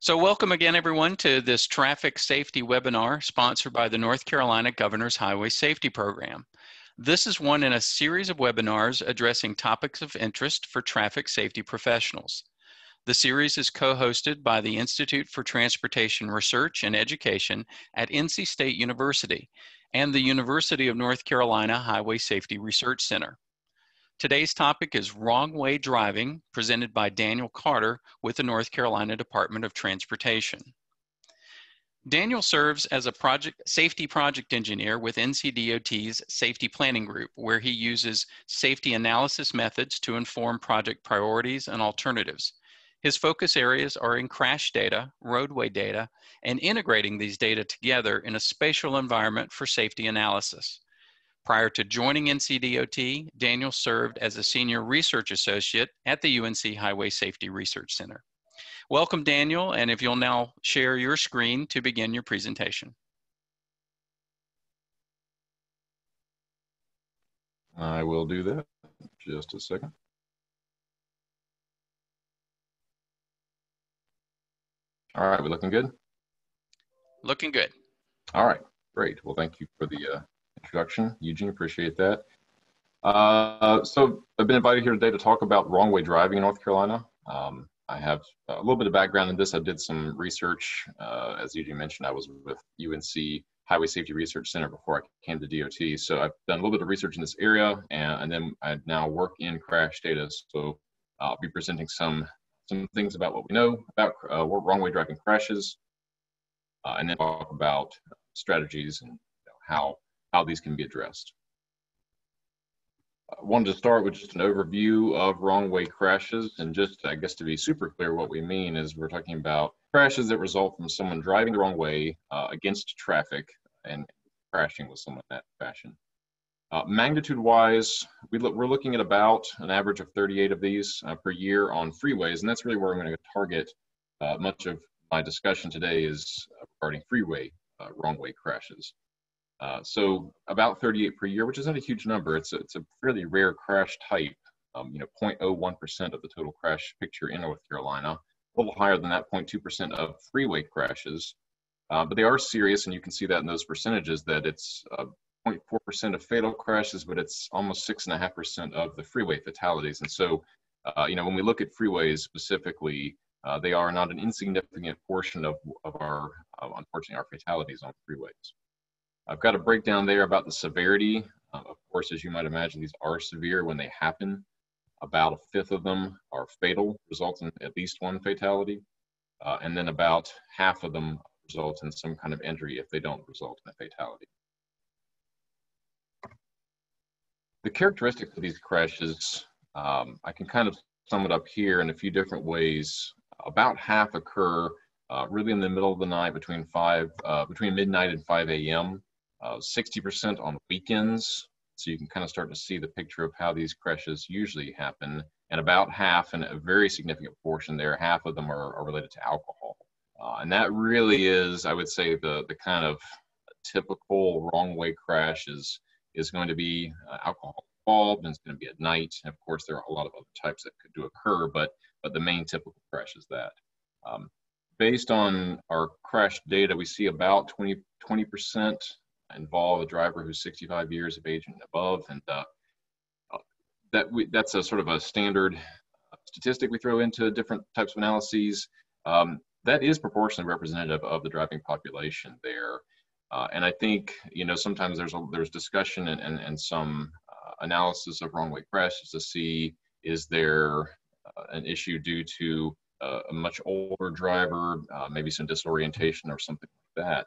So welcome again, everyone, to this traffic safety webinar sponsored by the North Carolina Governor's Highway Safety Program. This is one in a series of webinars addressing topics of interest for traffic safety professionals. The series is co-hosted by the Institute for Transportation Research and Education at NC State University and the University of North Carolina Highway Safety Research Center. Today's topic is wrong way driving, presented by Daniel Carter with the North Carolina Department of Transportation. Daniel serves as a project safety project engineer with NCDOT's Safety Planning Group, where he uses safety analysis methods to inform project priorities and alternatives. His focus areas are in crash data, roadway data, and integrating these data together in a spatial environment for safety analysis. Prior to joining NCDOT, Daniel served as a senior research associate at the UNC Highway Safety Research Center. Welcome, Daniel, and if you'll now share your screen to begin your presentation. I will do that. Just a second. All right, we're looking good? Looking good. All right, great. Well, thank you for the uh, introduction, Eugene. Appreciate that. Uh, so I've been invited here today to talk about wrong way driving in North Carolina. Um, I have a little bit of background in this. I did some research. Uh, as Eugene mentioned, I was with UNC Highway Safety Research Center before I came to DOT. So I've done a little bit of research in this area, and, and then I now work in crash data. So I'll be presenting some some things about what we know about uh, wrong way driving crashes, uh, and then talk about strategies and you know, how how these can be addressed. I wanted to start with just an overview of wrong way crashes and just, I guess, to be super clear, what we mean is we're talking about crashes that result from someone driving the wrong way uh, against traffic and crashing with someone in that fashion. Uh, magnitude wise, we look, we're looking at about an average of 38 of these uh, per year on freeways, and that's really where I'm going to target uh, much of my discussion today is regarding freeway uh, wrong way crashes. Uh, so about 38 per year, which isn't a huge number. It's a, it's a fairly rare crash type. Um, you know, 0.01% of the total crash picture in North Carolina. A little higher than that, 0.2% of freeway crashes. Uh, but they are serious, and you can see that in those percentages that it's 0.4% uh, of fatal crashes, but it's almost 6.5% of the freeway fatalities. And so, uh, you know, when we look at freeways specifically, uh, they are not an insignificant portion of, of our, unfortunately, our fatalities on freeways. I've got a breakdown there about the severity. Uh, of course, as you might imagine, these are severe when they happen. About a fifth of them are fatal, result in at least one fatality. Uh, and then about half of them result in some kind of injury if they don't result in a fatality. The characteristics of these crashes, um, I can kind of sum it up here in a few different ways. About half occur uh, really in the middle of the night between five, uh, between midnight and 5 a.m 60% on weekends. So you can kind of start to see the picture of how these crashes usually happen. And about half, and a very significant portion there, half of them are, are related to alcohol. Uh, and that really is, I would say, the, the kind of typical wrong way crash is, is going to be uh, alcohol involved and it's going to be at night. And of course, there are a lot of other types that could do occur, but, but the main typical crash is that. Um, based on our crash data, we see about 20, 20% involve a driver who's 65 years of age and above, and uh, uh, that we, that's a sort of a standard uh, statistic we throw into different types of analyses. Um, that is proportionally representative of the driving population there. Uh, and I think you know sometimes there's a, there's discussion and, and, and some uh, analysis of wrong way crashes to see is there uh, an issue due to a much older driver, maybe some disorientation or something like that.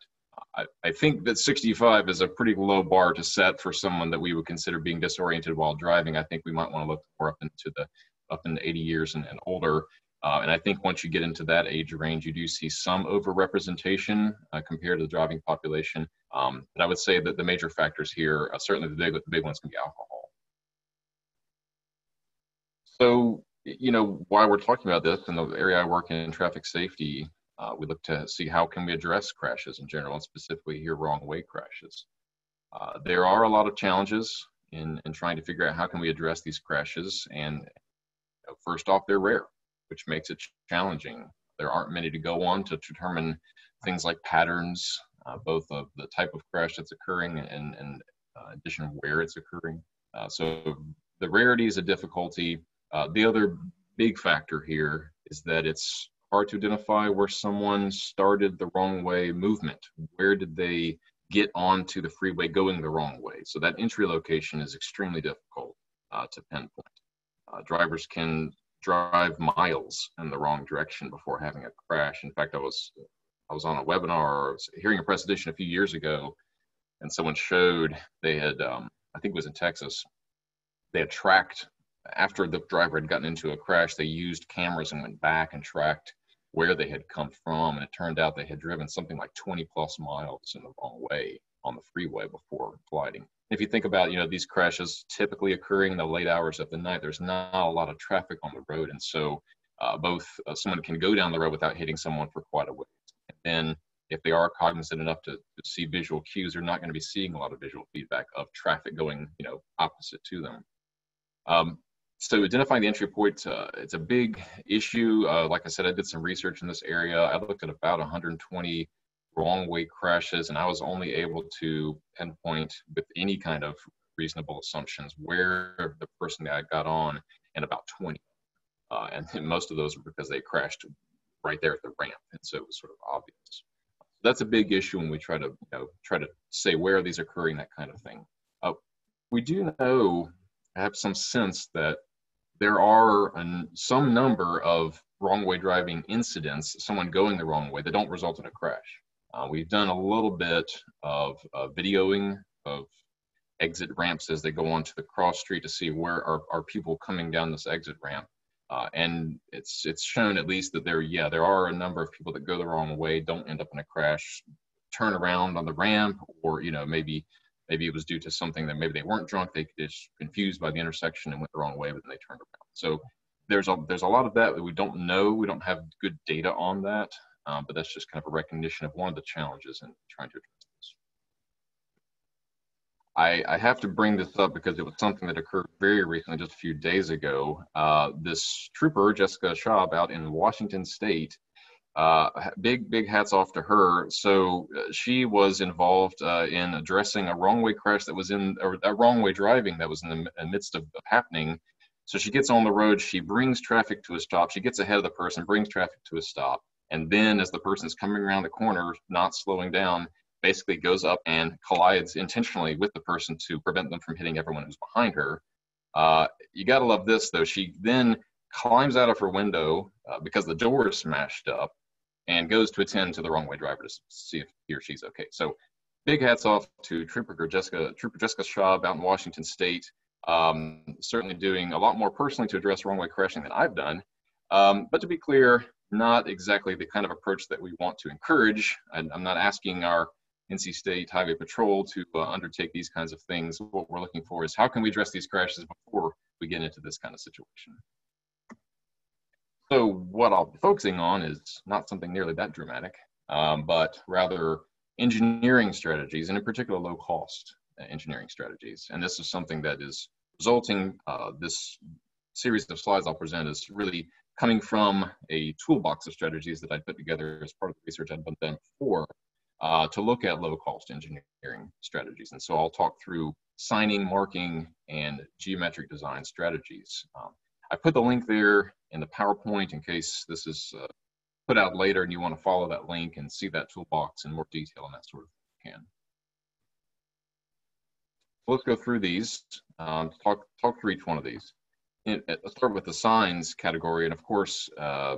I, I think that 65 is a pretty low bar to set for someone that we would consider being disoriented while driving. I think we might want to look more up into the up into 80 years and, and older. Uh, and I think once you get into that age range, you do see some overrepresentation uh, compared to the driving population. Um, but I would say that the major factors here, uh, certainly the big, the big ones can be alcohol. So, you know, while we're talking about this in the area I work in, traffic safety, uh, we look to see how can we address crashes in general, and specifically here wrong way crashes. Uh, there are a lot of challenges in, in trying to figure out how can we address these crashes. And you know, first off, they're rare, which makes it challenging. there aren't many to go on to determine things like patterns, uh, both of the type of crash that's occurring and, and uh, addition where it's occurring. Uh, so the rarity is a difficulty. Uh, the other big factor here is that it's hard to identify where someone started the wrong way movement. Where did they get onto the freeway going the wrong way? So that entry location is extremely difficult uh, to pinpoint. Uh, drivers can drive miles in the wrong direction before having a crash. In fact, I was I was on a webinar, hearing a presentation a few years ago, and someone showed they had um, I think it was in Texas. They had tracked after the driver had gotten into a crash. They used cameras and went back and tracked where they had come from, and it turned out they had driven something like 20 plus miles in the wrong way on the freeway before colliding if you think about you know these crashes typically occurring in the late hours of the night there's not a lot of traffic on the road and so uh, both uh, someone can go down the road without hitting someone for quite a ways. And then if they are cognizant enough to, to see visual cues they're not going to be seeing a lot of visual feedback of traffic going you know opposite to them. Um, so identifying the entry point uh, it's a big issue uh, like i said i did some research in this area i looked at about 120 wrong way crashes, and I was only able to pinpoint with any kind of reasonable assumptions where the person that I got on and about 20. Uh, and most of those were because they crashed right there at the ramp, and so it was sort of obvious. That's a big issue when we try to you know try to say where these are occurring, that kind of thing. Uh, we do know, I have some sense that there are an, some number of wrong way driving incidents, someone going the wrong way, that don't result in a crash. Uh, we've done a little bit of uh, videoing of exit ramps as they go onto the cross street to see where are, are people coming down this exit ramp. Uh, and it's it's shown at least that there, yeah, there are a number of people that go the wrong way, don't end up in a crash, turn around on the ramp, or you know maybe maybe it was due to something that maybe they weren't drunk, they just confused by the intersection and went the wrong way, but then they turned around. So there's a there's a lot of that that we don't know. We don't have good data on that. Um, but that's just kind of a recognition of one of the challenges in trying to address this. I, I, have to bring this up because it was something that occurred very recently, just a few days ago. Uh, this trooper, Jessica Schaub, out in Washington State, uh, big, big hats off to her. So uh, she was involved uh, in addressing a wrong way crash that was in, or a wrong way driving that was in the midst of, happening. So she gets on the road, she brings traffic to a stop, she gets ahead of the person, brings traffic to a stop and then as the person's coming around the corner, not slowing down, basically goes up and collides intentionally with the person to prevent them from hitting everyone who's behind her. Uh, you gotta love this though. She then climbs out of her window uh, because the door is smashed up and goes to attend to the wrong way driver to see if he or she's okay. So big hats off to Trooper Jessica, Trooper Jessica Schaub out in Washington State. Um, certainly doing a lot more personally to address wrong way crashing than I've done. Um, but to be clear, not exactly the kind of approach that we want to encourage. And I'm not asking our NC State Highway Patrol to uh, undertake these kinds of things. What we're looking for is how can we address these crashes before we get into this kind of situation. So what I'll be focusing on is not something nearly that dramatic, um, but rather engineering strategies, and in particular low cost engineering strategies. And this is something that is resulting, uh, this series of slides I'll present is really coming from a toolbox of strategies that I put together as part of the research I'd done before uh, to look at low cost engineering strategies. And so I'll talk through signing, marking, and geometric design strategies. Um, I put the link there in the PowerPoint in case this is uh, put out later and you want to follow that link and see that toolbox in more detail and that sort of. Can. So let's go through these, um, talk, talk through each one of these in, let's start with the signs category. And of course, uh,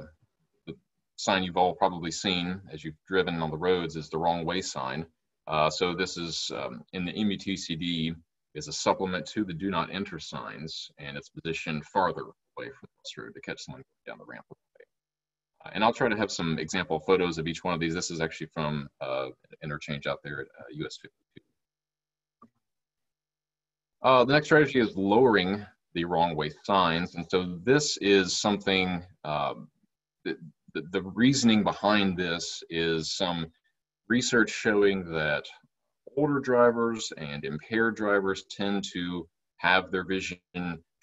the sign you've all probably seen as you've driven on the roads is the wrong way sign. Uh, so this is um, in the MUTCD is a supplement to the do not enter signs and it's positioned farther away from the road to catch someone down the ramp. Uh, and I'll try to have some example photos of each one of these. This is actually from uh, interchange out there at US uh, 52. Uh, the next strategy is lowering the wrong way signs. And so this is something, uh, the, the reasoning behind this is some research showing that older drivers and impaired drivers tend to have their vision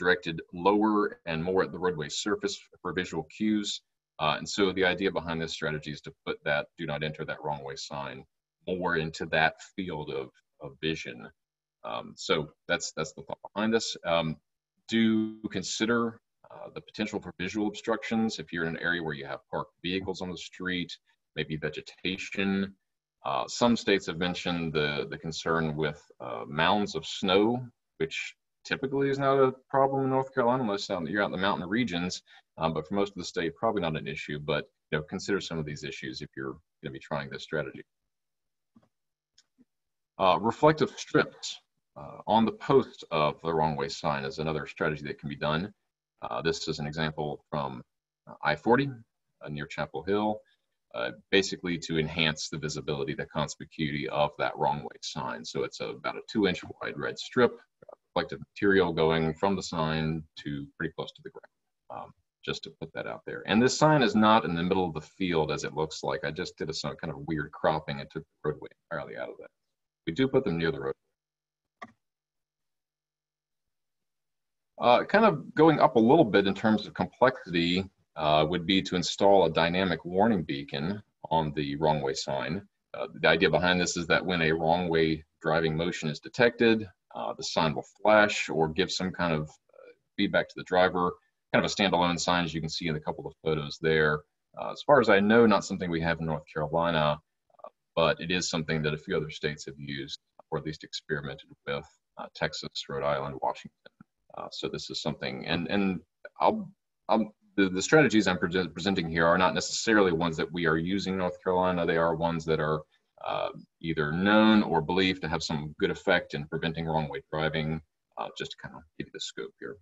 directed lower and more at the roadway surface for visual cues. Uh, and so the idea behind this strategy is to put that do not enter that wrong way sign more into that field of, of vision. Um, so that's that's the thought behind this. Um, do consider uh, the potential for visual obstructions if you're in an area where you have parked vehicles on the street, maybe vegetation. Uh, some states have mentioned the, the concern with uh, mounds of snow, which typically is not a problem in North Carolina unless you're out in the mountain regions. Um, but for most of the state, probably not an issue. But you know, consider some of these issues if you're going to be trying this strategy. Uh, reflective strips uh, on the post of the wrong way sign is another strategy that can be done. Uh, this is an example from uh, I-40 uh, near Chapel Hill, uh, basically to enhance the visibility, the conspicuity of that wrong way sign. So it's a, about a two inch wide red strip, reflective material going from the sign to pretty close to the ground. Um, just to put that out there. And this sign is not in the middle of the field as it looks like. I just did a some kind of weird cropping and took the roadway entirely out of that. We do put them near the road. Uh, kind of going up a little bit in terms of complexity uh, would be to install a dynamic warning beacon on the wrong way sign. Uh, the idea behind this is that when a wrong way driving motion is detected, uh, the sign will flash or give some kind of uh, feedback to the driver kind of a standalone sign, as you can see in a couple of photos there. Uh, as far as I know, not something we have in North Carolina, uh, but it is something that a few other states have used, or at least experimented with, uh, Texas, Rhode Island, Washington. Uh, so this is something, and and I'll, I'll the, the strategies I'm pre presenting here are not necessarily ones that we are using in North Carolina. They are ones that are uh, either known or believed to have some good effect in preventing wrong way driving, uh, just to kind of give you the scope here.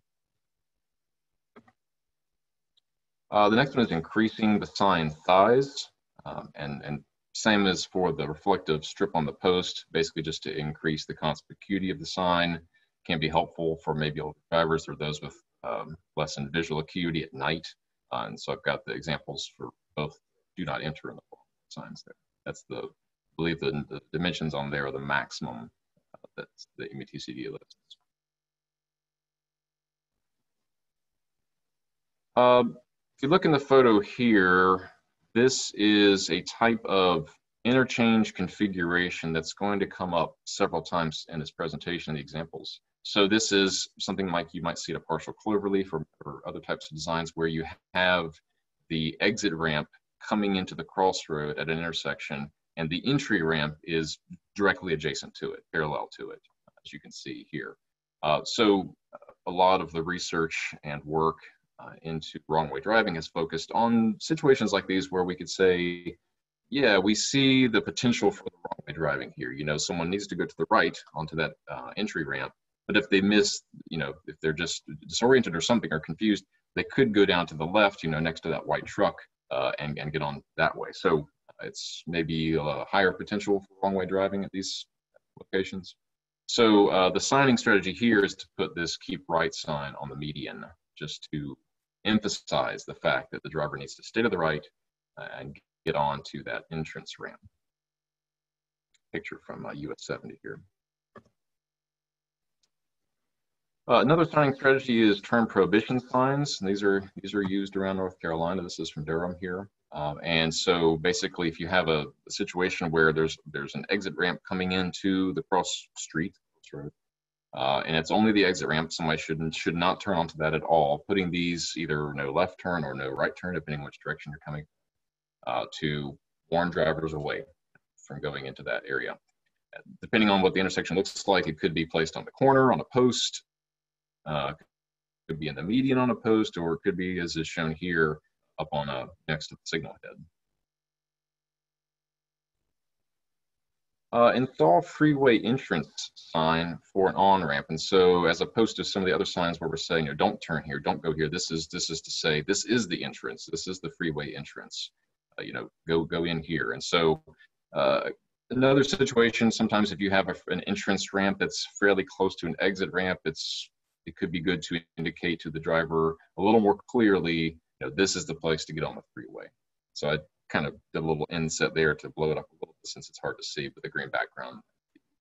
Uh, the next one is increasing the sign size, um, and, and same as for the reflective strip on the post, basically just to increase the conspicuity of the sign. Can be helpful for maybe older drivers or those with um, lessened visual acuity at night. Uh, and so I've got the examples for both do not enter in the signs there. That's the, believe the, the dimensions on there are the maximum uh, that the MUTCD lists. Um, if you look in the photo here, this is a type of interchange configuration that's going to come up several times in this presentation, the examples. So this is something like you might see at a partial cloverleaf or, or other types of designs where you have the exit ramp coming into the crossroad at an intersection and the entry ramp is directly adjacent to it, parallel to it, as you can see here. Uh, so a lot of the research and work uh, into wrong way driving has focused on situations like these where we could say, yeah, we see the potential for the wrong way driving here. You know, someone needs to go to the right onto that uh, entry ramp, but if they miss, you know, if they're just disoriented or something or confused, they could go down to the left, you know, next to that white truck uh, and, and get on that way. So it's maybe a higher potential for wrong way driving at these locations. So uh, the signing strategy here is to put this keep right sign on the median just to emphasize the fact that the driver needs to stay to the right uh, and get on to that entrance ramp. Picture from uh, US 70 here. Uh, another signing strategy is turn prohibition signs. And these are these are used around North Carolina. This is from Durham here. Um, and so basically, if you have a, a, situation where there's there's an exit ramp coming into the cross street, uh, and it's only the exit ramp. Somebody should should not turn onto that at all. Putting these either no left turn or no right turn, depending which direction you're coming, uh, to warn drivers away from going into that area. Depending on what the intersection looks like, it could be placed on the corner, on a post, uh, could be in the median on a post, or it could be, as is shown here, up on a next to the signal head. uh, install freeway entrance sign for an on-ramp. And so as opposed to some of the other signs where we're saying, you know, don't turn here, don't go here, this is, this is to say, this is the entrance, this is the freeway entrance, uh, you know, go, go in here. And so uh, another situation, sometimes if you have a, an entrance ramp that's fairly close to an exit ramp, it's, it could be good to indicate to the driver a little more clearly, know, this is the place to get on the freeway. So I kind of did a little inset there to blow it up a little bit since it's hard to see with the green background,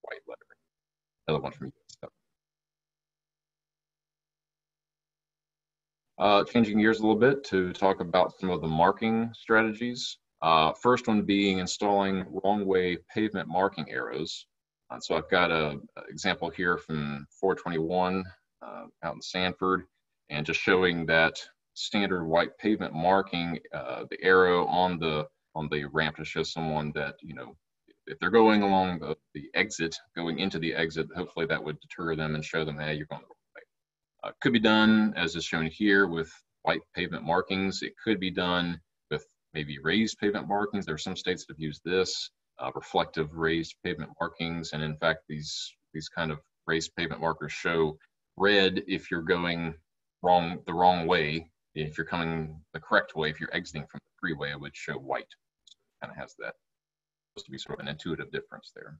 white lettering. Another one from US. Uh, changing gears a little bit to talk about some of the marking strategies. Uh, first one being installing wrong way pavement marking arrows. Uh, so I've got a, a, example here from 421 uh, out in Sanford and just showing that standard white pavement marking, uh, the arrow on the on the ramp to show someone that, you know, if they're going along the, the exit, going into the exit, hopefully that would deter them and show them, hey, you're going the wrong way. Uh, could be done, as is shown here, with white pavement markings. It could be done with maybe raised pavement markings. There are some states that have used this, uh, reflective raised pavement markings. And in fact, these, these kind of raised pavement markers show red if you're going wrong the wrong way. If you're coming the correct way, if you're exiting from the freeway, it would show white kind of has that supposed to be sort of an intuitive difference there.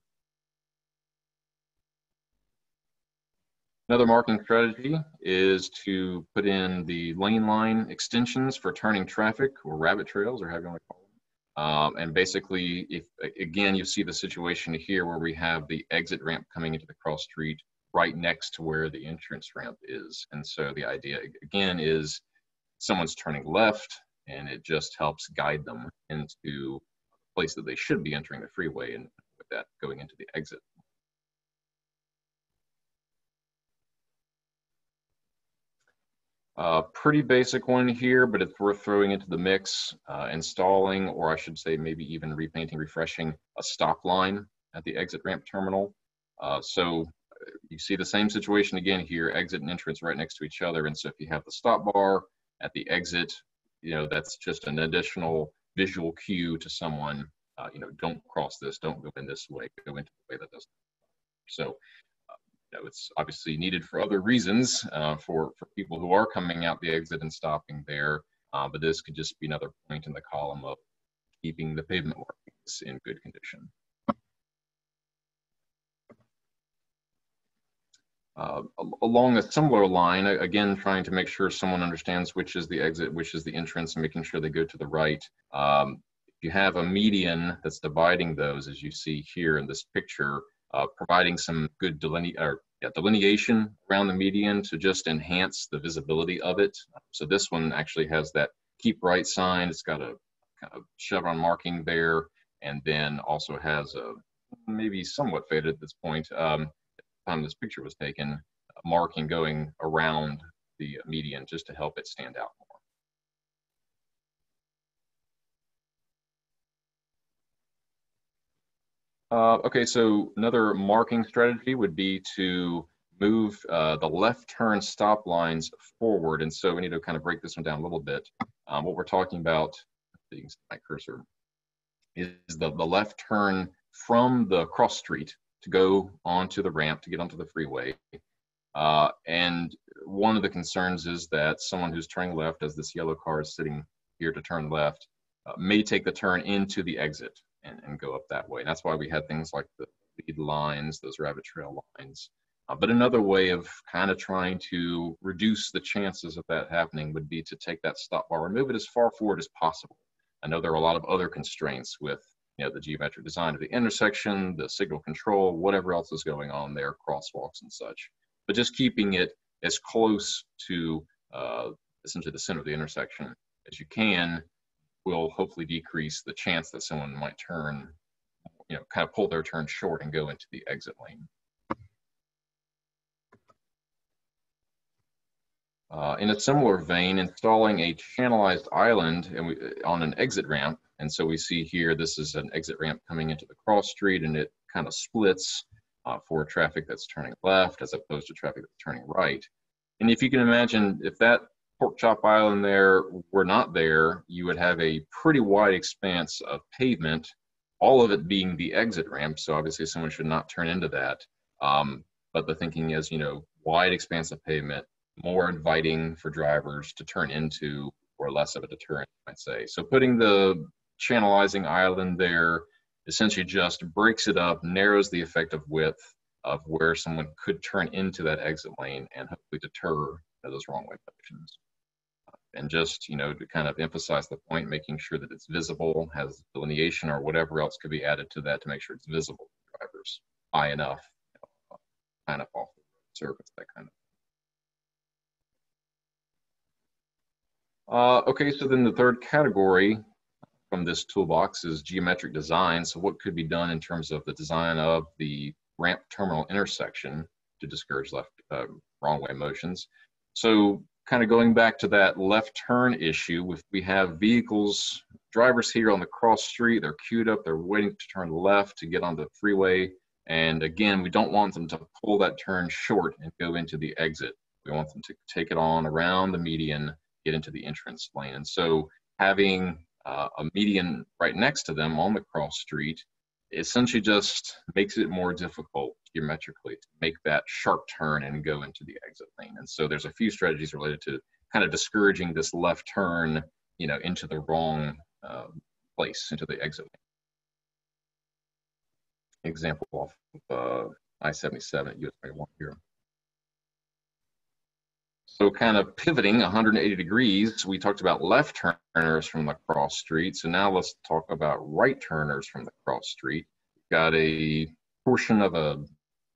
Another marking strategy is to put in the lane line extensions for turning traffic or rabbit trails or however you want to call them. Um, and basically, if again, you see the situation here where we have the exit ramp coming into the cross street right next to where the entrance ramp is. And so the idea again is someone's turning left, and it just helps guide them into the place that they should be entering the freeway and with that going into the exit. Uh, pretty basic one here, but it's worth throwing into the mix, uh, installing, or I should say maybe even repainting, refreshing a stop line at the exit ramp terminal. Uh, so uh, you see the same situation again here, exit and entrance right next to each other. And so if you have the stop bar at the exit, you know, that's just an additional visual cue to someone, uh, you know, don't cross this, don't go in this way, go into the way that doesn't. So, uh, you know, it's obviously needed for other reasons uh, for, for people who are coming out the exit and stopping there, uh, but this could just be another point in the column of keeping the pavement markings in good condition. Uh, along a similar line, again, trying to make sure someone understands which is the exit, which is the entrance, and making sure they go to the right. Um, if you have a median that's dividing those, as you see here in this picture, uh, providing some good deline or, yeah, delineation around the median to just enhance the visibility of it. So this one actually has that keep right sign. It's got a kind of chevron marking there, and then also has a maybe somewhat faded at this point. Um, time this picture was taken, marking going around the median just to help it stand out more. Uh, okay, so another marking strategy would be to move uh, the left turn stop lines forward. And so we need to kind of break this one down a little bit. Um, what we're talking about, my cursor, is the, the left turn from the cross street to go onto the ramp to get onto the freeway. Uh, and one of the concerns is that someone who's turning left, as this yellow car is sitting here to turn left, uh, may take the turn into the exit and, and go up that way. And that's why we had things like the lead lines, those rabbit trail lines. Uh, but another way of kind of trying to reduce the chances of that happening would be to take that stop bar, remove it as far forward as possible. I know there are a lot of other constraints with you know, the geometric design of the intersection, the signal control, whatever else is going on there, crosswalks and such. But just keeping it as close to uh, essentially the center of the intersection as you can will hopefully decrease the chance that someone might turn, you know, kind of pull their turn short and go into the exit lane. Uh, in a similar vein, installing a channelized island and we, on an exit ramp and so we see here, this is an exit ramp coming into the cross street and it kind of splits uh, for traffic that's turning left as opposed to traffic that's turning right. And if you can imagine, if that pork chop island there were not there, you would have a pretty wide expanse of pavement, all of it being the exit ramp. So obviously someone should not turn into that. Um, but the thinking is, you know, wide expanse of pavement, more inviting for drivers to turn into or less of a deterrent, I'd say. So putting the channelizing island there essentially just breaks it up, narrows the effective width of where someone could turn into that exit lane and hopefully deter those wrong way motions. And just, you know, to kind of emphasize the point, making sure that it's visible, has delineation or whatever else could be added to that to make sure it's visible to drivers high enough, you know, kind of off the surface, that kind of Uh, okay, so then the third category from this toolbox is geometric design. So what could be done in terms of the design of the ramp terminal intersection to discourage left uh, wrong way motions. So kind of going back to that left turn issue, if we have vehicles, drivers here on the cross street, they're queued up, they're waiting to turn left to get on the freeway. And again, we don't want them to pull that turn short and go into the exit. We want them to take it on around the median, get into the entrance lane. And so having uh, a median right next to them on the cross street essentially just makes it more difficult geometrically to make that sharp turn and go into the exit lane. And so there's a few strategies related to kind of discouraging this left turn, you know, into the wrong uh, place, into the exit lane. Example off of uh, I-77 at US 21 here. So kind of pivoting 180 degrees, we talked about left turners from the cross street. So now let's talk about right turners from the cross street. Got a portion of a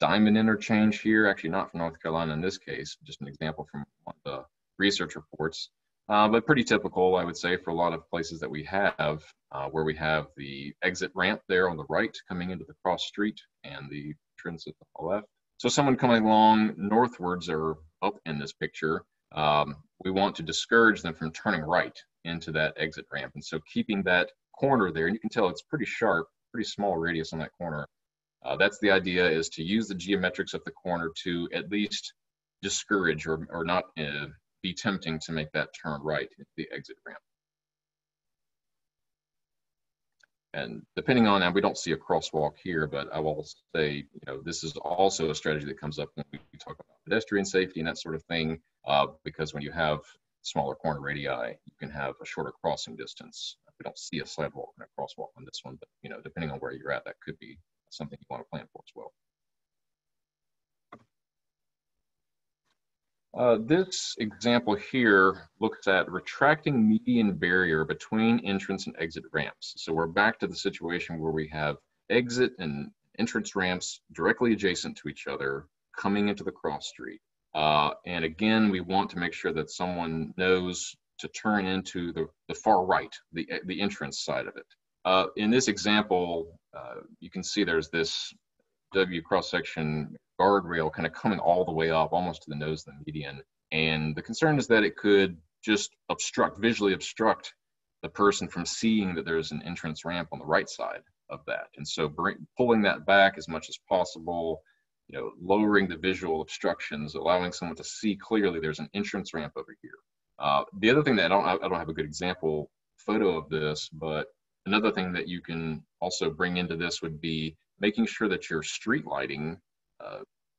diamond interchange here, actually not from North Carolina in this case, just an example from one of the research reports. Uh, but pretty typical, I would say, for a lot of places that we have, uh, where we have the exit ramp there on the right coming into the cross street and the entrance at the left. So someone coming along northwards or up in this picture, um, we want to discourage them from turning right into that exit ramp. And so keeping that corner there, and you can tell it's pretty sharp, pretty small radius on that corner. Uh, that's the idea is to use the geometrics of the corner to at least discourage or, or not uh, be tempting to make that turn right into the exit ramp. And depending on and we don't see a crosswalk here but i will say you know this is also a strategy that comes up when we talk about pedestrian safety and that sort of thing uh, because when you have smaller corner radii you can have a shorter crossing distance. We don't see a sidewalk and a crosswalk on this one but you know depending on where you're at that could be something you want to plan for as well Uh, this example here looks at retracting median barrier between entrance and exit ramps. So we're back to the situation where we have exit and entrance ramps directly adjacent to each other coming into the cross street. Uh, and again, we want to make sure that someone knows to turn into the, the far right, the, the entrance side of it. Uh, in this example, uh, you can see there's this W cross section guardrail kind of coming all the way up almost to the nose of the median. And the concern is that it could just obstruct, visually obstruct the person from seeing that there's an entrance ramp on the right side of that. And so bring, pulling that back as much as possible, you know, lowering the visual obstructions, allowing someone to see clearly there's an entrance ramp over here. Uh, the other thing that I don't, I don't have a good example photo of this, but another thing that you can also bring into this would be making sure that your street lighting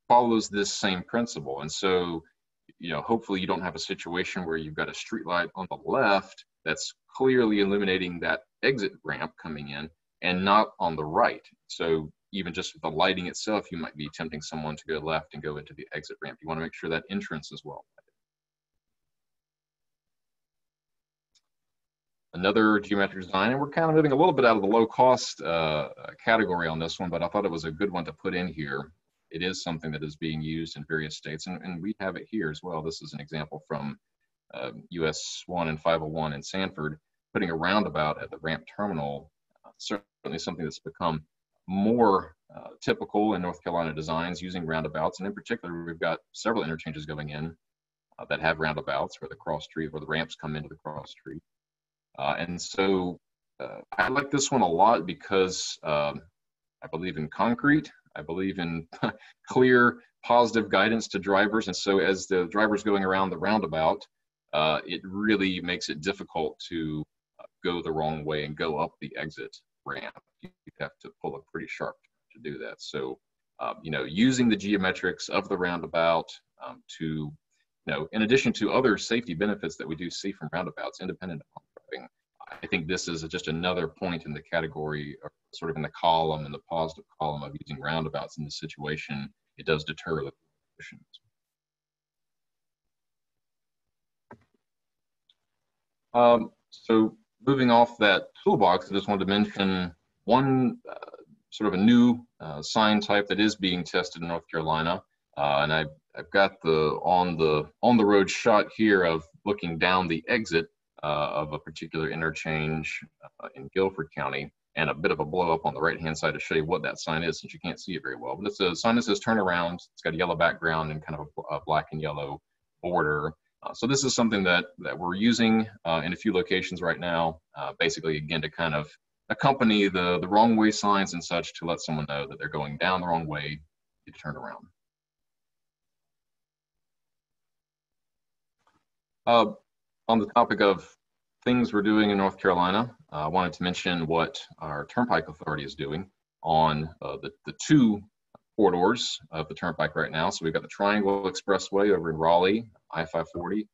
follows this same principle. And so, you know, hopefully you don't have a situation where you've got a street light on the left that's clearly illuminating that exit ramp coming in and not on the right. So even just with the lighting itself, you might be tempting someone to go left and go into the exit ramp. You want to make sure that entrance is well another geometric design. And we're kind of moving a little bit out of the low cost uh, category on this one, but I thought it was a good one to put in here. It is something that is being used in various states, and, and we have it here as well. This is an example from uh, um, US 1 and 501 in Sanford, putting a roundabout at the ramp terminal, uh, certainly something that's become more uh, typical in North Carolina designs using roundabouts. And in particular, we've got several interchanges going in uh, that have roundabouts where the cross street, where the ramps come into the cross street. Uh, and so I like this one a lot because um, I believe in concrete. I believe in clear, positive guidance to drivers. And so as the driver's going around the roundabout, uh, it really makes it difficult to uh, go the wrong way and go up the exit ramp. You have to pull a pretty sharp to do that. So, um, you know, using the geometrics of the roundabout um, to, you know, in addition to other safety benefits that we do see from roundabouts, independent of I think this is just another point in the category, or sort of in the column, in the positive column of using roundabouts in this situation. It does deter the collisions. Um, so moving off that toolbox, I just wanted to mention one uh, sort of a new uh, sign type that is being tested in North Carolina. Uh, and I, I've got the on the on the road shot here of looking down the exit of a particular interchange uh, in Guilford County and a bit of a blow up on the right hand side to show you what that sign is since you can't see it very well. But it's a sign that says turn around. It's got a yellow background and kind of a, a black and yellow border. Uh, so this is something that, that we're using uh, in a few locations right now, uh, basically again to kind of accompany the, the wrong way signs and such to let someone know that they're going down the wrong way to turn around. On the topic of things we're doing in North Carolina, uh, I wanted to mention what our Turnpike Authority is doing on uh, the, the two corridors of the Turnpike right now. So we've got the Triangle Expressway over in Raleigh, I-540,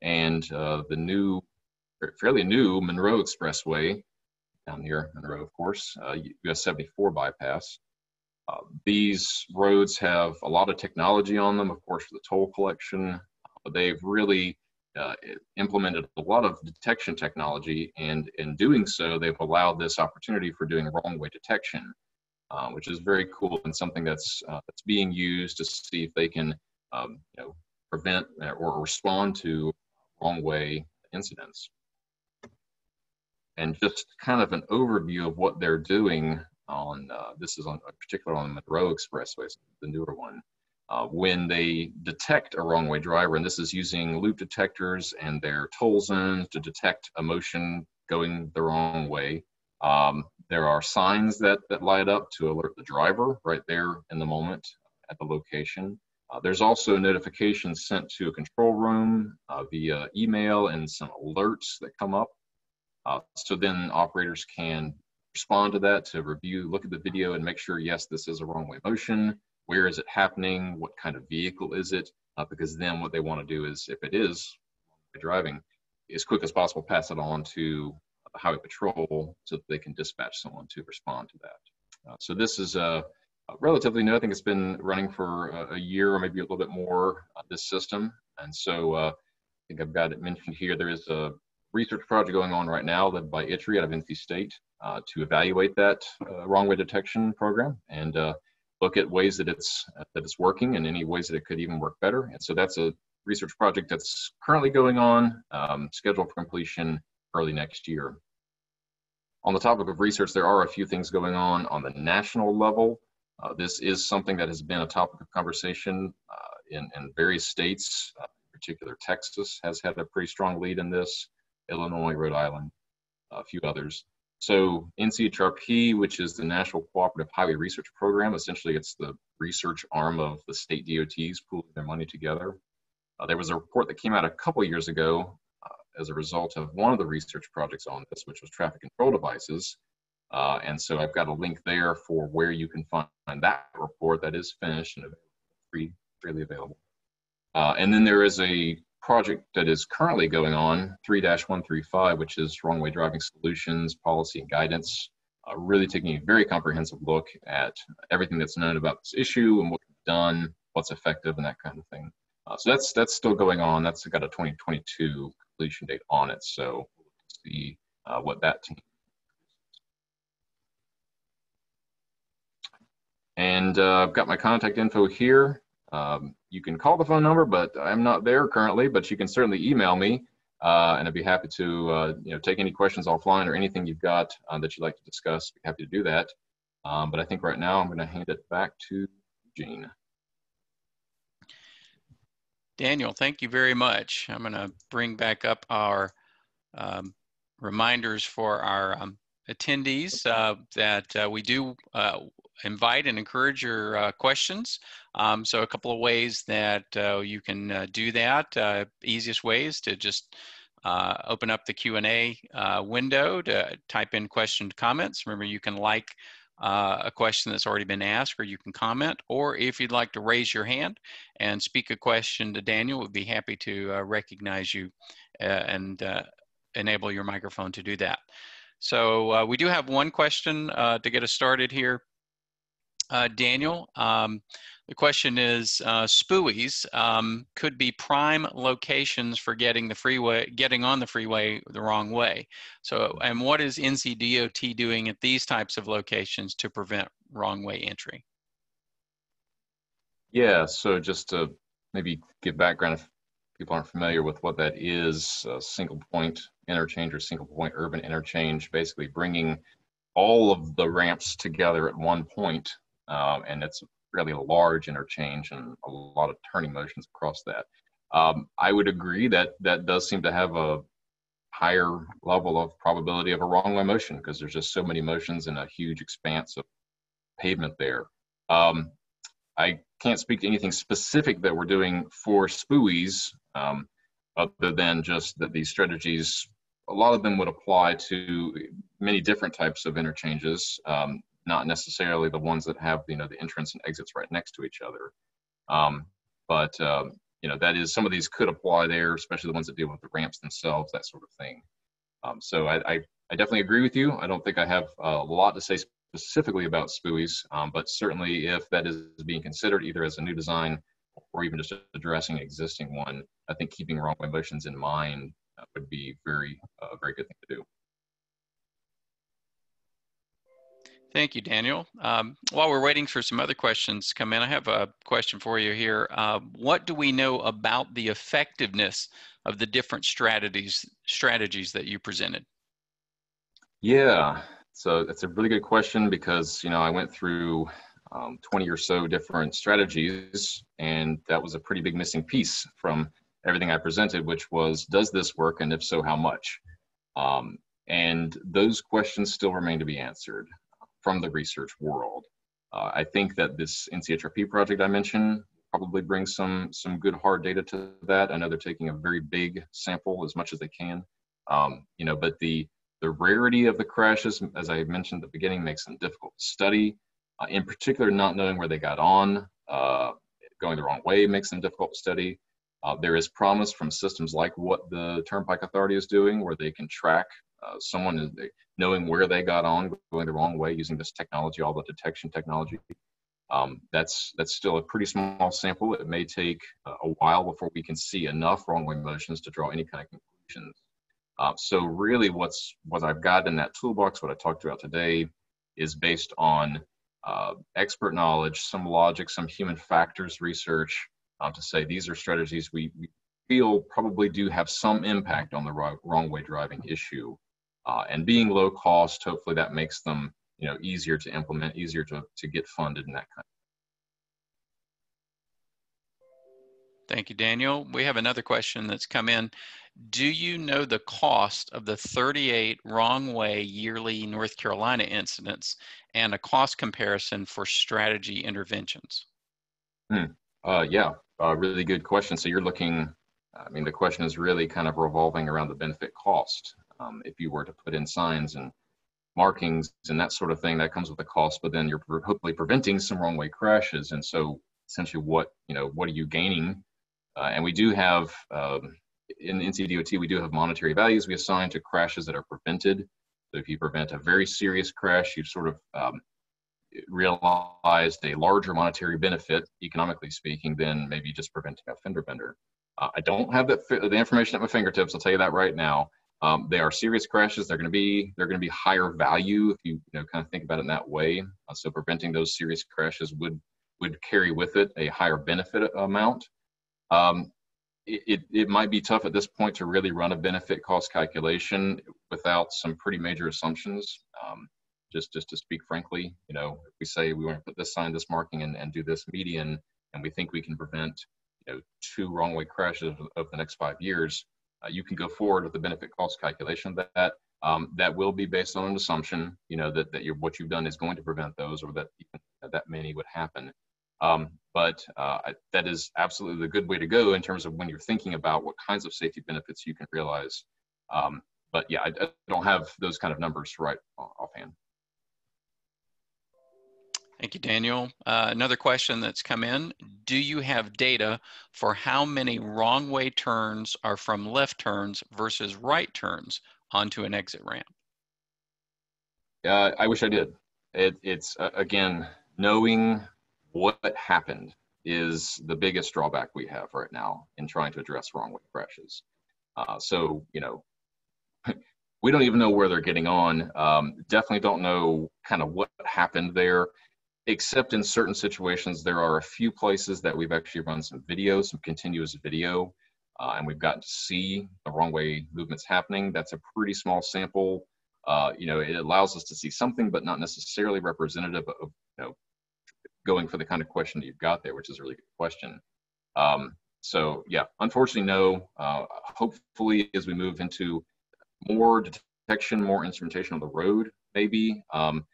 and uh, the new, fairly new Monroe Expressway down here, Monroe, of course, uh, US 74 bypass. Uh, these roads have a lot of technology on them, of course, for the toll collection, but they've really uh, implemented a lot of detection technology, and in doing so, they've allowed this opportunity for doing wrong way detection, uh, which is very cool and something that's uh, that's being used to see if they can, um, you know, prevent or respond to wrong way incidents. And just kind of an overview of what they're doing on uh, this is on particular on the Monroe Expressway, the newer one uh, when they detect a wrong way driver, and this is using loop detectors and their toll zones to detect a motion going the wrong way. Um, there are signs that, that light up to alert the driver right there in the moment at the location. Uh, there's also notifications sent to a control room uh, via email and some alerts that come up. Uh, so then operators can respond to that to review, look at the video and make sure, yes, this is a wrong way motion where is it happening, what kind of vehicle is it, uh, because then what they want to do is, if it is driving, as quick as possible, pass it on to the highway patrol so that they can dispatch someone to respond to that. Uh, so this is a, a, relatively new. I think it's been running for a, a year or maybe a little bit more. Uh, this system, and so uh, I think I've got it mentioned here. There is a research project going on right now led by ITRE out of NC State uh, to evaluate that uh, wrong way detection program and look at ways that it's that it's working and any ways that it could even work better. And so that's a research project that's currently going on, um, scheduled for completion early next year. On the topic of research, there are a few things going on on the national level. Uh, this is something that has been a topic of conversation uh, in, in, various states. Uh, in particular, Texas has had a pretty strong lead in this, Illinois, Rhode Island, a few others. So NCHRP, which is the National Cooperative Highway Research Program, essentially it's the research arm of the state DOTs pooling their money together. Uh, there was a report that came out a couple years ago uh, as a result of one of the research projects on this, which was traffic control devices. Uh, and so I've got a link there for where you can find that report that is finished and free, freely available. Uh, and then there is a project that is currently going on, 3-135, which is wrong way driving solutions, policy and guidance, uh, really taking a very comprehensive look at everything that's known about this issue and what's done, what's effective, and that kind of thing. Uh, so that's that's still going on. That's got a 2022 completion date on it. So we'll see uh, what that team. And uh, I've got my contact info here. Um, you can call the phone number, but I'm not there currently, but you can certainly email me. Uh, and I'd be happy to uh, you know take any questions offline or anything you've got uh, that you'd like to discuss. Be happy to do that. Um, but I think right now I'm going to hand it back to Gene. Daniel, thank you very much. I'm going to bring back up our um, reminders for our um, attendees uh, that uh, we do uh, invite and encourage your uh, questions. Um, so a couple of ways that uh, you can uh, do that. Uh, easiest ways to just uh, open up the Q&A uh, window to type in question comments. Remember, you can like a question that's already been asked or you can comment. Or if you'd like to raise your hand and speak a question to Daniel, we'd be happy to recognize you and enable your microphone to do that. So we do have one question to get us started here uh, Daniel. Um, the question is, uh, um, could be prime locations for getting the freeway, getting on the freeway the wrong way. So, and what is NCDOT doing at these types of locations to prevent wrong way entry? Yeah, so just to maybe give background, if people aren't familiar with what that is, a single point interchange or single point urban interchange, basically bringing all of the ramps together at one point, um, and it's really a large interchange and a lot of turning motions across that. Um, I would agree that that does seem to have a higher level of probability of a wrong way motion because there's just so many motions in a huge expanse of pavement there. Um, I can't speak to anything specific that we're doing for SPUIs um, other than just that these strategies, a lot of them would apply to many different types of interchanges, um, not necessarily the ones that have you know the entrance and exits right next to each other. Um, but um, you know that is some of these could apply there, especially the ones that deal with the ramps themselves, that sort of thing. Um, so I, I, I, definitely agree with you. I don't think I have a lot to say specifically about SPUIs, um, but certainly if that is being considered either as a new design or even just addressing an existing one, I think keeping wrong way motions in mind uh, would be very, a uh, very good thing to do. Thank you, Daniel. Um, while we're waiting for some other questions to come in, I have a question for you here. Uh, what do we know about the effectiveness of the different strategies strategies that you presented? Yeah, so that's a really good question because you know I went through um, 20 or so different strategies, and that was a pretty big missing piece from everything I presented, which was does this work, and if so, how much? Um, and those questions still remain to be answered from the research world. Uh, I think that this NCHRP project I mentioned probably brings some some good hard data to that. I know they're taking a very big sample as much as they can, um, you know, but the the rarity of the crashes, as I mentioned at the beginning, makes them difficult to study. Uh, in particular, not knowing where they got on, uh, going the wrong way makes them difficult to study. Uh, there is promise from systems like what the Turnpike Authority is doing, where they can track uh, someone knowing where they got on, going the wrong way using this technology, all the detection technology. Um, that's that's still a pretty small sample. It may take a while before we can see enough wrong way motions to draw any kind of conclusions. Uh, so really what's what I've got in that toolbox, what I talked about today, is based on uh, expert knowledge, some logic, some human factors research um, to say these are strategies we, we, feel probably do have some impact on the wrong, wrong way driving issue. Uh, and being low cost, hopefully that makes them you know easier to implement, easier to, to get funded and that kind of Thank you, Daniel. We have another question that's come in. Do you know the cost of the 38 wrong way yearly North Carolina incidents and a cost comparison for strategy interventions? Hmm. Uh, yeah, uh, really good question. So you're looking, I mean, the question is really kind of revolving around the benefit cost. Um, if you were to put in signs and markings and that sort of thing, that comes with a cost, but then you're hopefully preventing some wrong way crashes. And so essentially what, you know, what are you gaining? Uh, and we do have, um, in NCDOT, we do have monetary values we assign to crashes that are prevented. So if you prevent a very serious crash, you've sort of um, realized a larger monetary benefit, economically speaking, than maybe just preventing a fender bender. Uh, I don't have that the information at my fingertips. I'll tell you that right now. Um, they are serious crashes. They're going to be they're going to be higher value if you, you know kind of think about it in that way. Uh, so preventing those serious crashes would would carry with it a higher benefit amount. Um, it, it might be tough at this point to really run a benefit cost calculation without some pretty major assumptions. Um, just, just to speak frankly, you know, if we say we want to put this sign, this marking, and, and do this median, and we think we can prevent, you know, two wrong way crashes over the next five years, uh, you can go forward with the benefit cost calculation that that, um, that will be based on an assumption, you know, that, that you're, what you've done is going to prevent those or that that many would happen. Um, but uh, that is absolutely the good way to go in terms of when you're thinking about what kinds of safety benefits you can realize. Um, but yeah, I, I, don't have those kind of numbers right offhand. Thank you, Daniel. Uh, another question that's come in. Do you have data for how many wrong way turns are from left turns versus right turns onto an exit ramp? Uh, I wish I did. It, it's, uh, again, knowing what happened is the biggest drawback we have right now in trying to address wrong way crashes. Uh, so, you know, we don't even know where they're getting on. Um, definitely don't know kind of what happened there, except in certain situations, there are a few places that we've actually run some video, some continuous video uh, and we've gotten to see the wrong way movements happening. That's a pretty small sample. Uh, you know, it allows us to see something, but not necessarily representative of, you know, going for the kind of question that you've got there, which is a really good question. Um, so yeah, unfortunately, no. Uh, hopefully, as we move into more detection, more instrumentation on the road, maybe, um,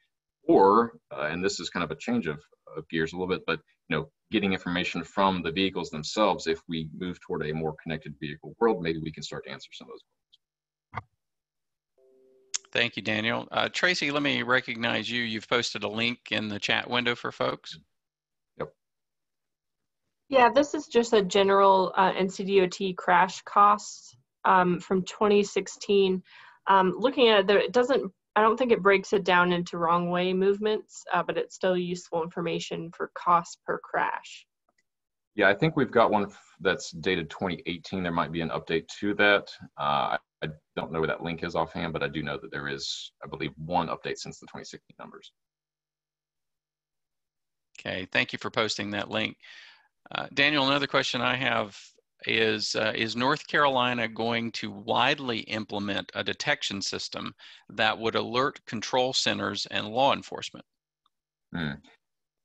or uh, and this is kind of a change of, of gears a little bit, but you know, getting information from the vehicles themselves. If we move toward a more connected vehicle world, maybe we can start to answer some of those questions. Thank you, Daniel. Uh, Tracy, let me recognize you. You've posted a link in the chat window for folks. Yep. Yeah, this is just a general uh, NCDOT crash costs um, from 2016. Um, looking at it, there, it doesn't I don't think it breaks it down into wrong way movements, uh, but it's still useful information for cost per crash. Yeah, I think we've got one that's dated 2018. There might be an update to that. Uh, I don't know where that link is offhand, but I do know that there is, I believe, one update since the 2016 numbers. Okay, thank you for posting that link. Uh, Daniel, another question I have is uh, is North Carolina going to widely implement a detection system that would alert control centers and law enforcement? Hmm.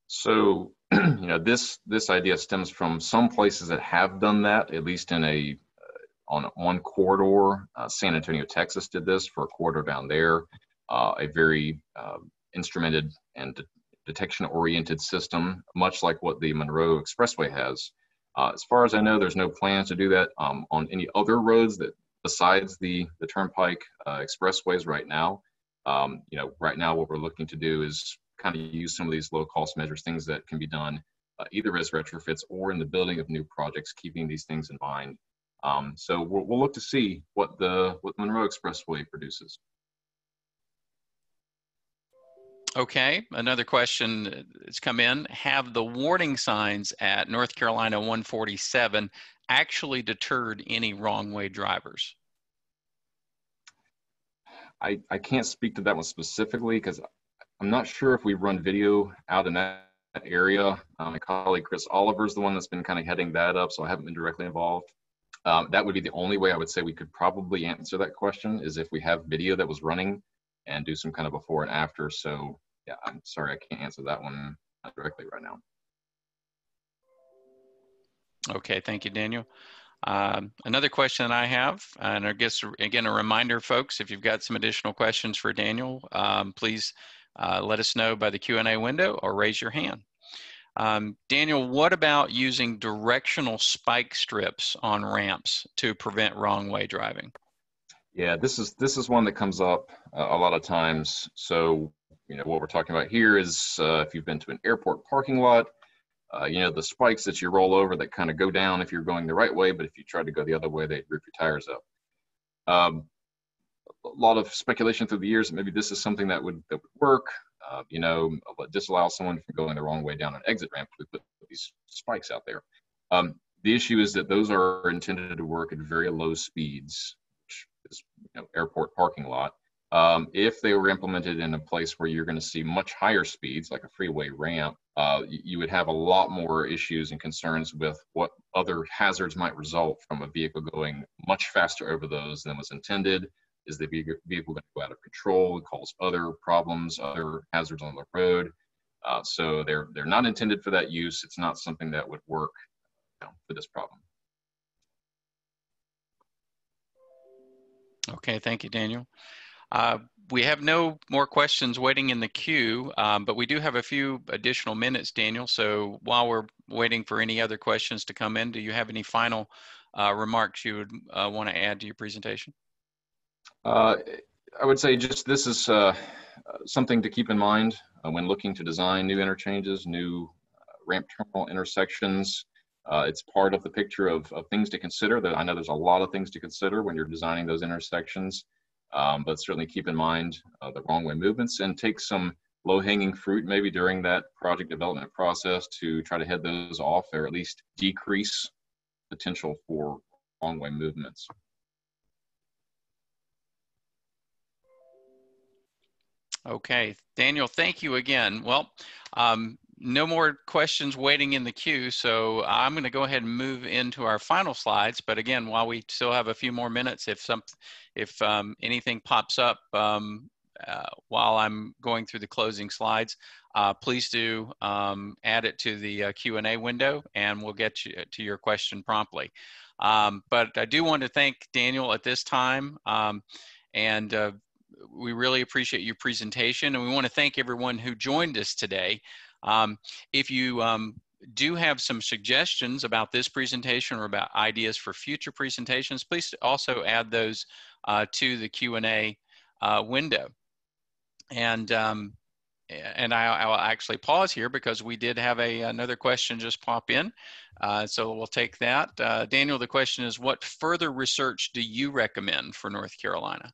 So, you know, this this idea stems from some places that have done that, at least in a uh, on one corridor. Uh, San Antonio, Texas, did this for a corridor down there. Uh, a very um, instrumented and de detection-oriented system, much like what the Monroe Expressway has. Uh, as far as I know, there's no plans to do that um, on any other roads that besides the the Turnpike uh, expressways right now. Um, you know, right now what we're looking to do is kind of use some of these low cost measures, things that can be done uh, either as retrofits or in the building of new projects, keeping these things in mind. Um, so we'll, we'll look to see what the what Monroe Expressway produces. Okay, another question that's come in. Have the warning signs at North Carolina 147 actually deterred any wrong way drivers? I, I can't speak to that one specifically because I'm not sure if we run video out in that area. Uh, my colleague Chris Oliver is the one that's been kind of heading that up, so I haven't been directly involved. Um, that would be the only way I would say we could probably answer that question is if we have video that was running and do some kind of before and after. So yeah, I'm sorry, I can't answer that one directly right now. Okay, thank you, Daniel. Um, another question that I have, and I guess again a reminder, folks, if you've got some additional questions for Daniel, um, please uh, let us know by the Q&A window or raise your hand. Um, Daniel, what about using directional spike strips on ramps to prevent wrong way driving? Yeah, this is this is one that comes up uh, a lot of times. So you know, what we're talking about here is uh, if you've been to an airport parking lot, uh, you know, the spikes that you roll over that kind of go down if you're going the right way, but if you try to go the other way, they rip your tires up. Um, a lot of speculation through the years that maybe this is something that would that would work. Uh, you know, disallow someone from going the wrong way down an exit ramp. We put these spikes out there. Um, the issue is that those are intended to work at very low speeds, which is you know, airport parking lot. Um, if they were implemented in a place where you're going to see much higher speeds, like a freeway ramp, uh, you would have a lot more issues and concerns with what other hazards might result from a vehicle going much faster over those than was intended. Is the vehicle going to go out of control, cause other problems, other hazards on the road? Uh, so they're they're not intended for that use. It's not something that would work you know, for this problem. Okay, thank you, Daniel. Uh, we have no more questions waiting in the queue, um, but we do have a few additional minutes, Daniel. So while we're waiting for any other questions to come in, do you have any final uh, remarks you would uh, want to add to your presentation? Uh, I would say just this is uh, something to keep in mind uh, when looking to design new interchanges, new ramp terminal intersections. it's part of the picture of, of things to consider. That I know there's a lot of things to consider when you're designing those intersections. Um, but certainly keep in mind uh, the wrong way movements and take some low hanging fruit maybe during that project development process to try to head those off or at least decrease potential for wrong way movements. Okay, Daniel, thank you again. Well, um, no more questions waiting in the queue, so I'm going to go ahead and move into our final slides. But again, while we still have a few more minutes, if some, if um, anything pops up um, uh, while I'm going through the closing slides, uh, please do um, add it to the uh, Q&A window, and we'll get you to your question promptly. Um, but I do want to thank Daniel at this time, um, and uh, we really appreciate your presentation, and we want to thank everyone who joined us today. Um, if you um, do have some suggestions about this presentation or about ideas for future presentations, please also add those uh, to the Q&A uh, window. And um, and I, will actually pause here because we did have a another question just pop in. Uh, so we'll take that. Uh, Daniel, the question is, what further research do you recommend for North Carolina?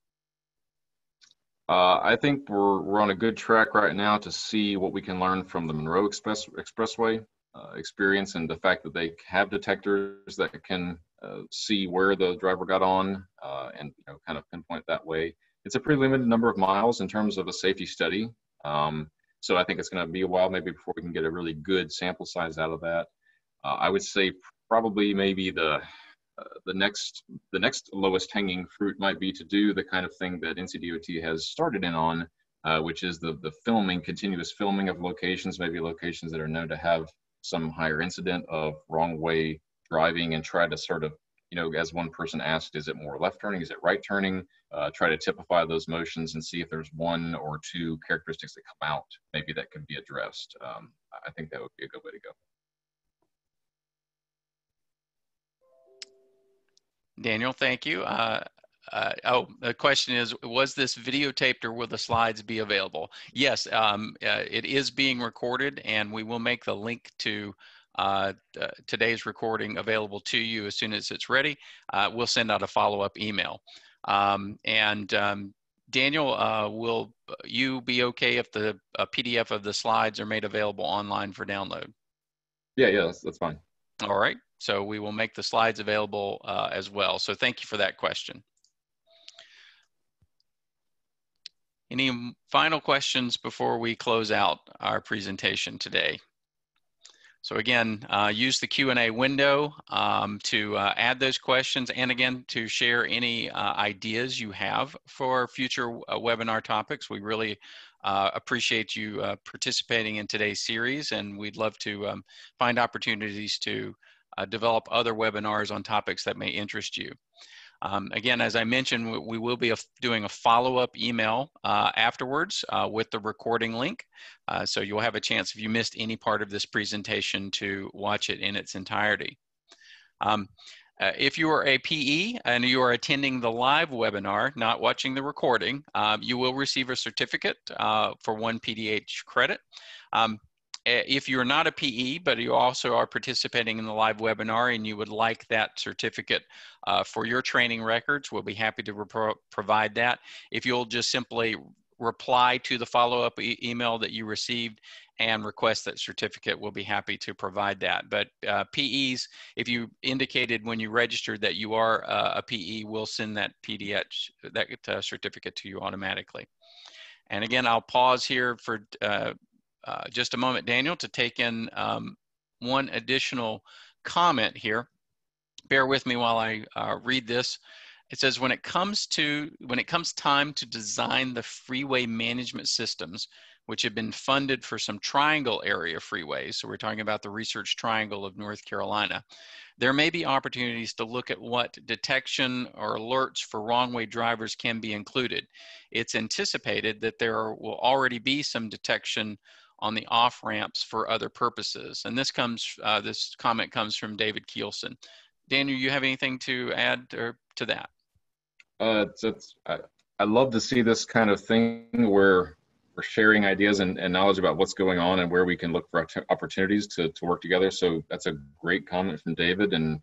Uh, I think we're, we're on a good track right now to see what we can learn from the Monroe Express, Expressway uh, experience and the fact that they have detectors that can uh, see where the driver got on uh, and you know, kind of pinpoint that way. It's a pretty limited number of miles in terms of a safety study. Um, so I think it's going to be a while maybe before we can get a really good sample size out of that. Uh, I would say probably maybe the the next the next lowest hanging fruit might be to do the kind of thing that NCDOT has started in on, uh, which is the the filming, continuous filming of locations, maybe locations that are known to have some higher incident of wrong way driving, and try to sort of you know, as one person asked, is it more left turning? Is it right turning? Uh, try to typify those motions and see if there's one or two characteristics that come out, maybe that could be addressed. Um, I think that would be a good way to go. Daniel, thank you. Uh, uh, oh, the question is, was this videotaped or will the slides be available? Yes, um, uh, it is being recorded and we will make the link to uh, today's recording available to you as soon as it's ready. Uh, we'll send out a follow-up email. Um, and um, Daniel, uh, will you be okay if the PDF of the slides are made available online for download? Yeah, yeah, that's, that's fine. All right. So we will make the slides available uh, as well. So thank you for that question. Any final questions before we close out our presentation today? So again, uh, use the Q&A window um, to uh, add those questions and again, to share any uh, ideas you have for future uh, webinar topics. We really uh, appreciate you uh, participating in today's series and we'd love to um, find opportunities to uh, develop other webinars on topics that may interest you. Um, again, as I mentioned, we will be doing a follow-up email uh, afterwards uh, with the recording link. Uh, so you'll have a chance if you missed any part of this presentation to watch it in its entirety. Um, uh, if you are a PE and you are attending the live webinar, not watching the recording, um, you will receive a certificate uh, for one PDH credit. Um, if you're not a PE, but you also are participating in the live webinar and you would like that certificate uh, for your training records, we'll be happy to pro provide that. If you'll just simply reply to the follow-up e email that you received and request that certificate, we'll be happy to provide that. But uh, PEs, if you indicated when you registered that you are uh, a PE, we'll send that PDH, that uh, certificate to you automatically. And again, I'll pause here for uh, just a moment, Daniel, to take in um, one additional comment here. Bear with me while I uh, read this. It says, when it comes to, when it comes time to design the freeway management systems, which have been funded for some triangle area freeways, so we're talking about the research triangle of North Carolina, there may be opportunities to look at what detection or alerts for wrong way drivers can be included. It's anticipated that there will already be some detection on the off ramps for other purposes. And this comes, uh, this comment comes from David Kielson. Daniel, you have anything to add or, to that? Uh, I, I love to see this kind of thing where we're sharing ideas and, and knowledge about what's going on and where we can look for opportunities to, to work together. So that's a great comment from David. And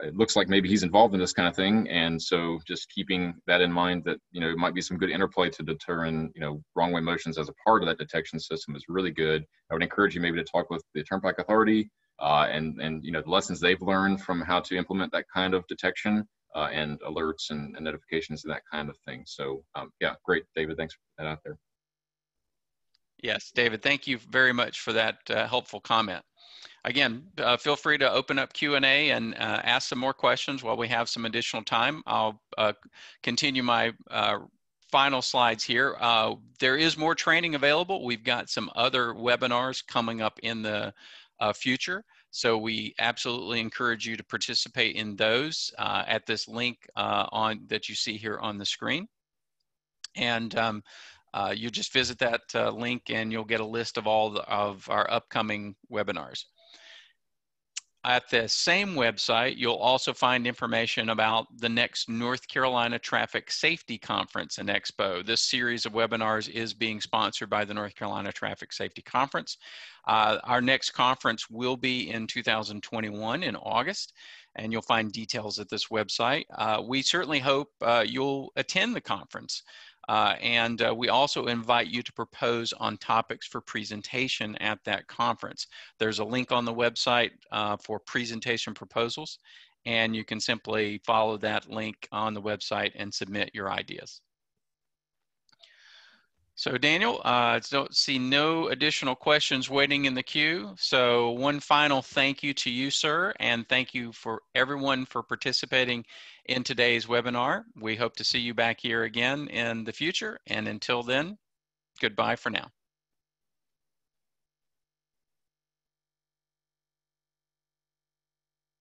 it looks like maybe he's involved in this kind of thing and so just keeping that in mind that you know it might be some good interplay to determine you know wrong way motions as a part of that detection system is really good. I would encourage you maybe to talk with the turnpike authority uh, and and you know the lessons they've learned from how to implement that kind of detection uh, and alerts and, and, notifications and that kind of thing. So um, yeah great. David thanks for that out there. Yes, David, thank you very much for that uh, helpful comment. Again, uh, feel free to open up Q&A and uh, ask some more questions while we have some additional time. I'll uh, continue my uh, final slides here. Uh, there is more training available. We've got some other webinars coming up in the future. So we absolutely encourage you to participate in those at this link on that you see here on the screen. And um, uh, you just visit that uh, link and you'll get a list of all the, of our upcoming webinars. At the same website, you'll also find information about the next North Carolina Traffic Safety Conference and Expo. This series of webinars is being sponsored by the North Carolina Traffic Safety Conference. Uh, our next conference will be in 2021 in August and you'll find details at this website. Uh, we certainly hope uh, you'll attend the conference. Uh, and uh, we also invite you to propose on topics for presentation at that conference. There's a link on the website uh, for presentation proposals, and you can simply follow that link on the website and submit your ideas. So Daniel, I uh, don't see no additional questions waiting in the queue. So one final thank you to you, sir, and thank you for everyone for participating in today's webinar. We hope to see you back here again in the future. And until then, goodbye for now.